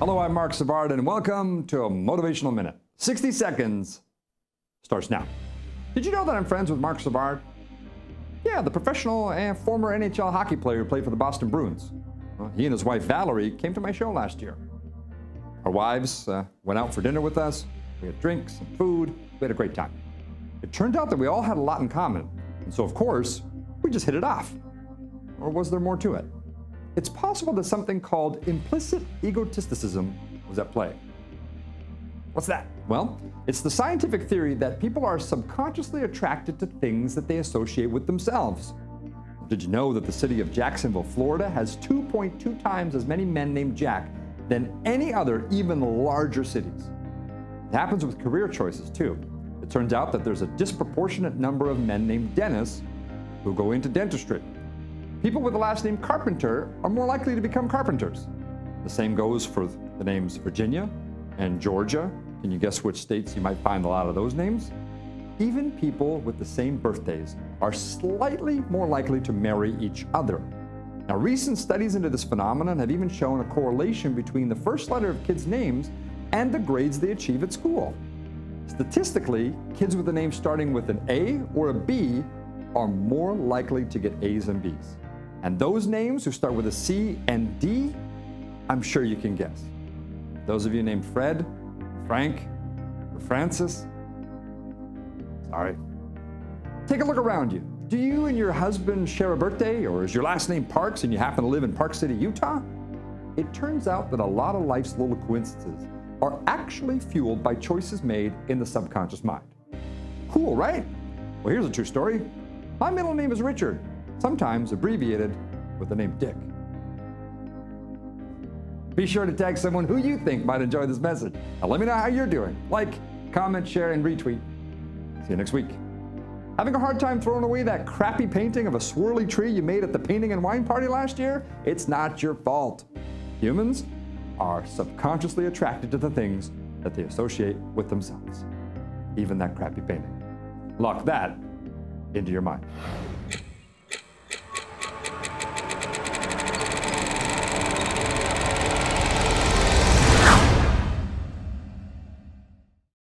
Hello, I'm Marc Savard, and welcome to a Motivational Minute. 60 seconds starts now. Did you know that I'm friends with Marc Savard? Yeah, the professional and former NHL hockey player who played for the Boston Bruins. Well, he and his wife Valerie came to my show last year. Our wives uh, went out for dinner with us. We had drinks and food. We had a great time. It turned out that we all had a lot in common. And so, of course, we just hit it off. Or was there more to it? It's possible that something called implicit egotisticism was at play. What's that? Well, it's the scientific theory that people are subconsciously attracted to things that they associate with themselves. Did you know that the city of Jacksonville, Florida has 2.2 times as many men named Jack than any other, even larger cities? It happens with career choices too. It turns out that there's a disproportionate number of men named Dennis who go into dentistry. People with the last name Carpenter are more likely to become carpenters. The same goes for the names Virginia and Georgia. Can you guess which states you might find a lot of those names? Even people with the same birthdays are slightly more likely to marry each other. Now, recent studies into this phenomenon have even shown a correlation between the first letter of kids' names and the grades they achieve at school. Statistically, kids with a name starting with an A or a B are more likely to get A's and B's. And those names who start with a C and D, I'm sure you can guess. Those of you named Fred, Frank, or Francis, sorry. Take a look around you. Do you and your husband share a birthday, or is your last name Parks and you happen to live in Park City, Utah? It turns out that a lot of life's little coincidences are actually fueled by choices made in the subconscious mind. Cool, right? Well, here's a true story. My middle name is Richard, sometimes abbreviated with the name Dick. Be sure to tag someone who you think might enjoy this message. And let me know how you're doing. Like, comment, share, and retweet. See you next week. Having a hard time throwing away that crappy painting of a swirly tree you made at the painting and wine party last year? It's not your fault. Humans are subconsciously attracted to the things that they associate with themselves, even that crappy painting. Lock that into your mind.